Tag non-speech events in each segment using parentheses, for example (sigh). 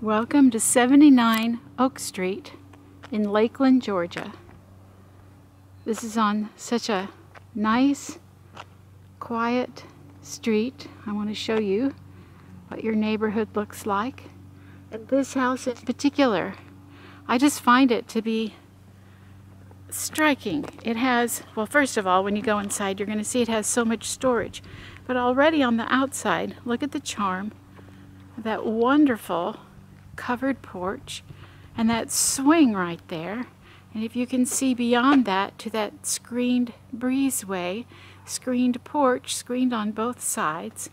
Welcome to 79 Oak Street in Lakeland, Georgia. This is on such a nice, quiet street. I want to show you what your neighborhood looks like. And this house in particular, I just find it to be striking. It has, well, first of all, when you go inside, you're going to see it has so much storage. But already on the outside, look at the charm that wonderful covered porch and that swing right there. And if you can see beyond that to that screened breezeway, screened porch, screened on both sides,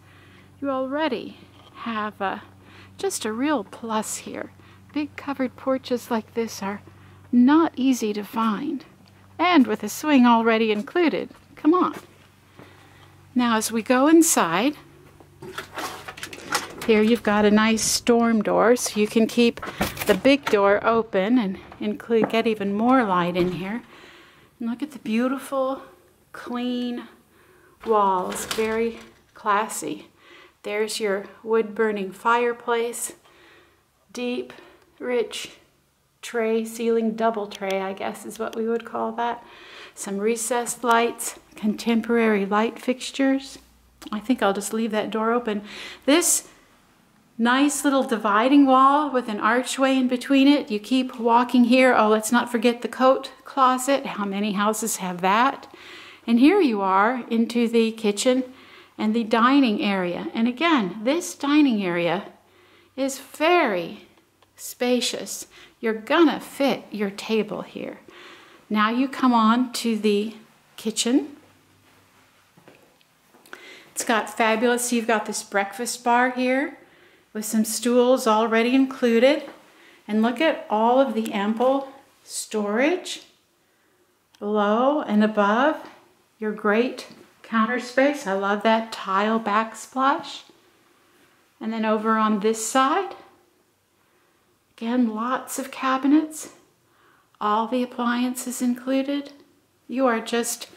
you already have a, just a real plus here. Big covered porches like this are not easy to find. And with a swing already included. Come on. Now as we go inside, here you've got a nice storm door so you can keep the big door open and include get even more light in here. And look at the beautiful, clean walls, very classy. There's your wood burning fireplace, deep, rich tray, ceiling double tray, I guess is what we would call that. Some recessed lights, contemporary light fixtures. I think I'll just leave that door open. This Nice little dividing wall with an archway in between it. You keep walking here. Oh, let's not forget the coat closet. How many houses have that? And here you are into the kitchen and the dining area. And again, this dining area is very spacious. You're gonna fit your table here. Now you come on to the kitchen. It's got fabulous, you've got this breakfast bar here with some stools already included. And look at all of the ample storage below and above your great counter space. I love that tile backsplash. And then over on this side, again, lots of cabinets, all the appliances included. You are just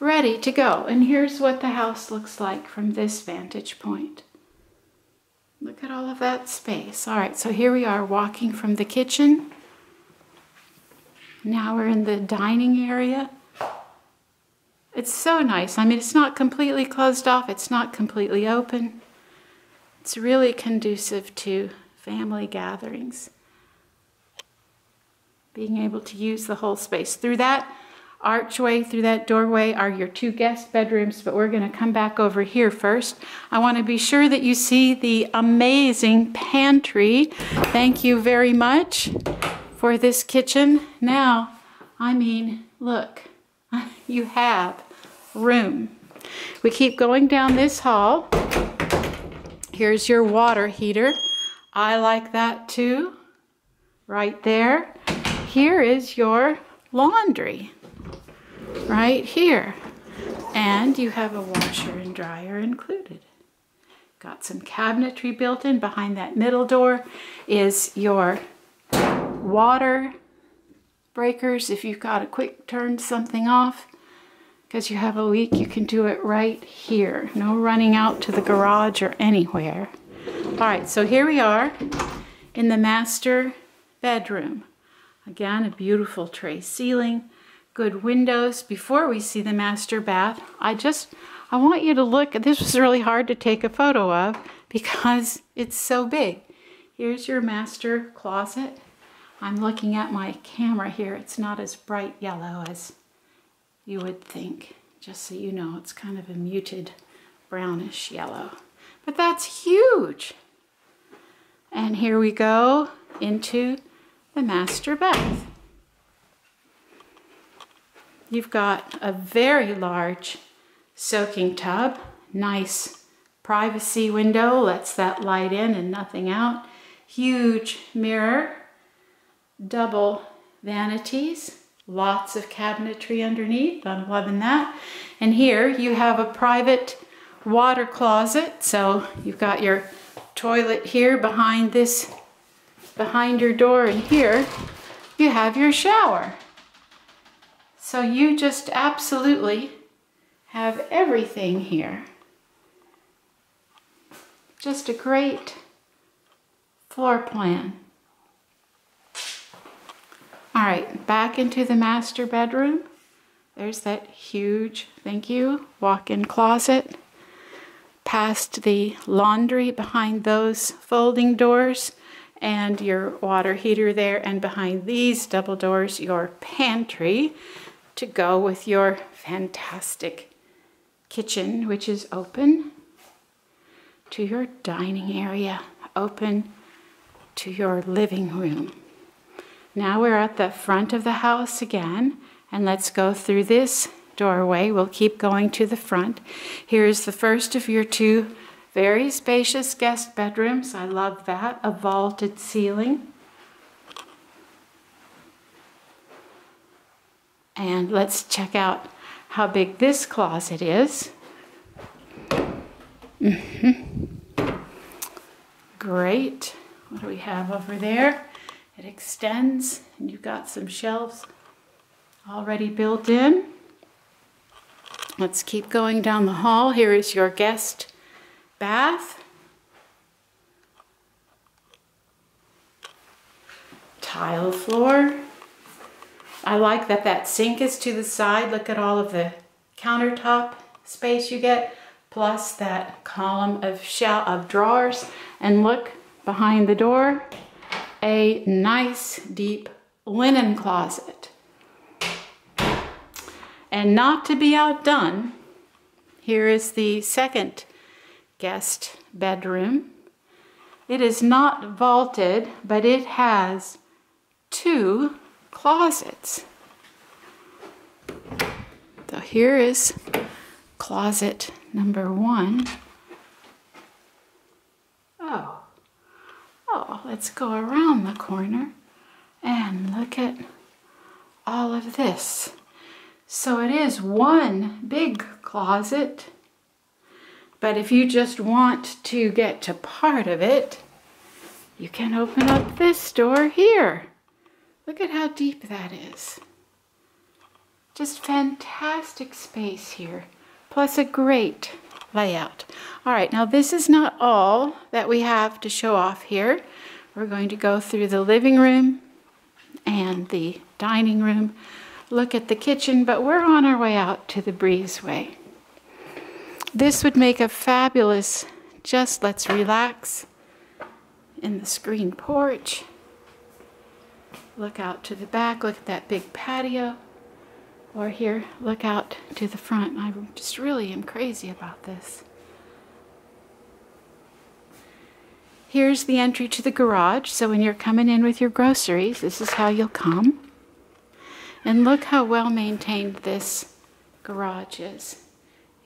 ready to go. And here's what the house looks like from this vantage point. Look at all of that space. All right, so here we are walking from the kitchen. Now we're in the dining area. It's so nice. I mean, it's not completely closed off. It's not completely open. It's really conducive to family gatherings. Being able to use the whole space. Through that archway through that doorway are your two guest bedrooms, but we're going to come back over here first. I want to be sure that you see the amazing pantry. Thank you very much for this kitchen. Now, I mean, look, (laughs) you have room. We keep going down this hall. Here's your water heater. I like that too, right there. Here is your laundry right here. And you have a washer and dryer included. Got some cabinetry built in. Behind that middle door is your water breakers. If you've got to quick turn something off because you have a leak, you can do it right here. No running out to the garage or anywhere. All right, so here we are in the master bedroom. Again, a beautiful tray ceiling good windows. Before we see the master bath, I just, I want you to look, this was really hard to take a photo of because it's so big. Here's your master closet. I'm looking at my camera here. It's not as bright yellow as you would think. Just so you know, it's kind of a muted brownish yellow. But that's huge. And here we go into the master bath. You've got a very large soaking tub, nice privacy window, lets that light in and nothing out. Huge mirror, double vanities, lots of cabinetry underneath, I'm loving that. And here you have a private water closet, so you've got your toilet here behind this, behind your door, and here you have your shower. So you just absolutely have everything here. Just a great floor plan. All right, back into the master bedroom. There's that huge, thank you, walk-in closet. Past the laundry behind those folding doors and your water heater there. And behind these double doors, your pantry to go with your fantastic kitchen, which is open to your dining area, open to your living room. Now we're at the front of the house again, and let's go through this doorway. We'll keep going to the front. Here's the first of your two very spacious guest bedrooms. I love that. A vaulted ceiling. And let's check out how big this closet is. Mm -hmm. Great. What do we have over there? It extends and you've got some shelves already built in. Let's keep going down the hall. Here is your guest bath. Tile floor. I like that that sink is to the side. Look at all of the countertop space you get, plus that column of shell of drawers. And look behind the door, a nice deep linen closet. And not to be outdone, here is the second guest bedroom. It is not vaulted, but it has two closets. So here is closet number one. Oh, oh, let's go around the corner and look at all of this. So it is one big closet, but if you just want to get to part of it, you can open up this door here. Look at how deep that is. Just fantastic space here, plus a great layout. All right, now this is not all that we have to show off here. We're going to go through the living room and the dining room, look at the kitchen, but we're on our way out to the breezeway. This would make a fabulous, just let's relax in the screen porch. Look out to the back, look at that big patio. Or here, look out to the front. I just really am crazy about this. Here's the entry to the garage. So when you're coming in with your groceries, this is how you'll come. And look how well maintained this garage is.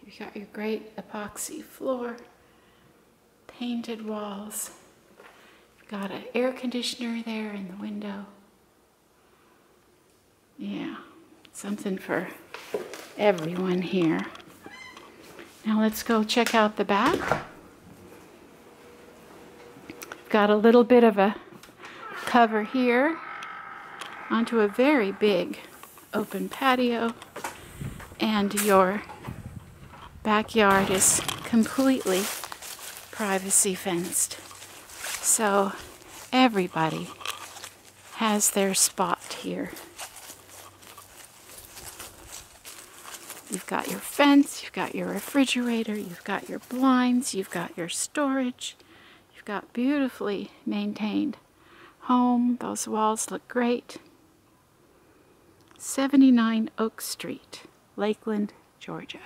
You've got your great epoxy floor, painted walls. You've got an air conditioner there in the window. Yeah, something for everyone here. Now let's go check out the back. Got a little bit of a cover here onto a very big open patio and your backyard is completely privacy fenced. So everybody has their spot here. You've got your fence, you've got your refrigerator, you've got your blinds, you've got your storage. You've got beautifully maintained home. Those walls look great. 79 Oak Street, Lakeland, Georgia.